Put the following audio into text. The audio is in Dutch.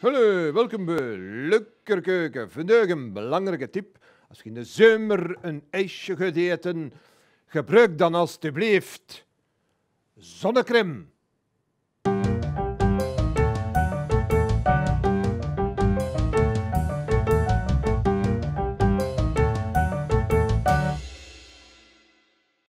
Hallo, welkom bij Lekker Keuken. Vandaag een belangrijke tip. Als je in de zomer een ijsje gaat eten, gebruik dan alstublieft zonnecrème.